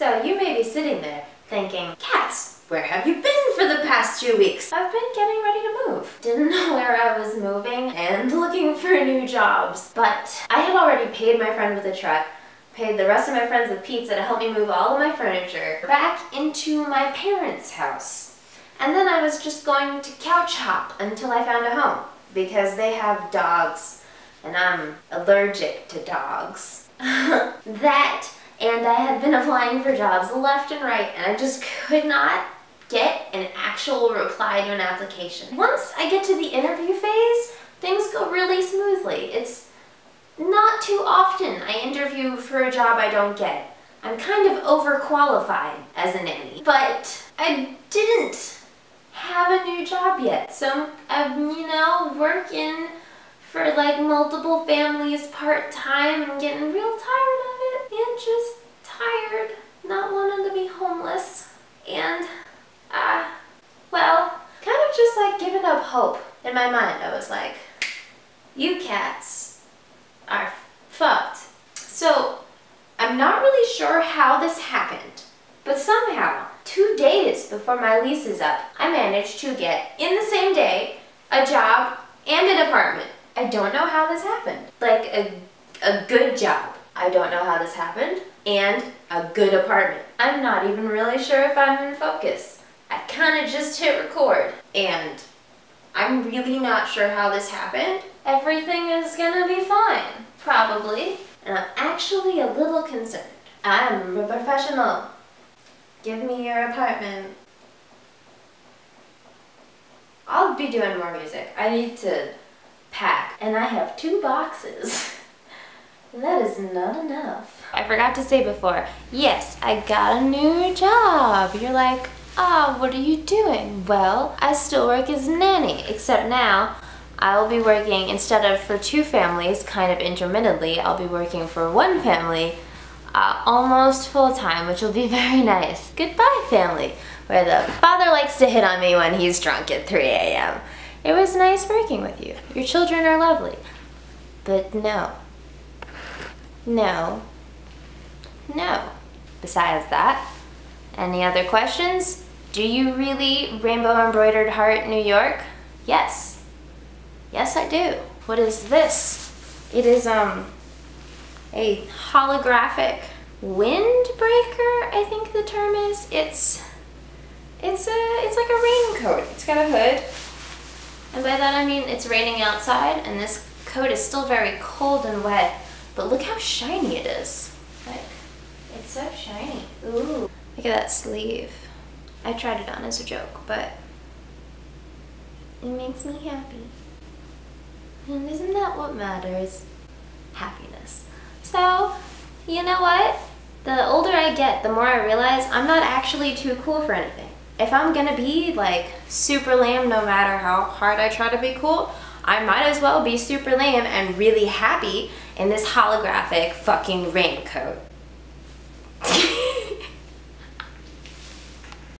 So you may be sitting there thinking, Katss, where have you been for the past two weeks? I've been getting ready to move. Didn't know where I was moving and looking for new jobs. But I had already paid my friend with a truck, paid the rest of my friends with pizza to help me move all of my furniture back into my parents' house. And then I was just going to couch hop until I found a home because they have dogs and I'm allergic to dogs. that and I had been applying for jobs left and right and I just could not get an actual reply to an application. Once I get to the interview phase, things go really smoothly. It's not too often I interview for a job I don't get. I'm kind of overqualified as a nanny, but I didn't have a new job yet. So I'm, you know, working for like multiple families part-time and getting real tired of it and just tired, not wanting to be homeless and uh, well, kind of just like giving hope. In my mind, I was like, you cats are fucked. So I'm not really sure how this happened, but somehow, two days before my lease is up, I managed to get, in the same day, a job and an apartment. I don't know how this happened. Like a, a good job. I don't know how this happened. And a good apartment. I'm not even really sure if I'm in focus. I kind of just hit record. And I'm really not sure how this happened. Everything is gonna be fine. Probably. And I'm actually a little concerned. I'm a professional. Give me your apartment. I'll be doing more music. I need to pack. And I have two boxes. that is not enough. I forgot to say before, yes, I got a new job. You're like, ah, what are you doing? Well, I still work as a nanny, except now I'll be working, instead of for two families, kind of intermittently, I'll be working for one family uh, almost full-time, which will be very nice. Goodbye, family, where the father likes to hit on me when he's drunk at 3 a.m. It was nice working with you. Your children are lovely. But no. No. No. Besides that, any other questions? Do you really Rainbow Embroidered Heart New York? Yes. Yes, I do. What is this? It is, um, a holographic windbreaker, I think the term is. It's, it's a, it's like a raincoat. It's got a hood. And by that I mean it's raining outside and this coat is still very cold and wet, but look how shiny it is. Like, it's so shiny. Ooh. Look at that sleeve. I tried it on as a joke, but it makes me happy. And isn't that what matters? Happiness. So, you know what? The older I get, the more I realize I'm not actually too cool for anything if I'm gonna be like super lame no matter how hard I try to be cool, I might as well be super lame and really happy in this holographic fucking raincoat.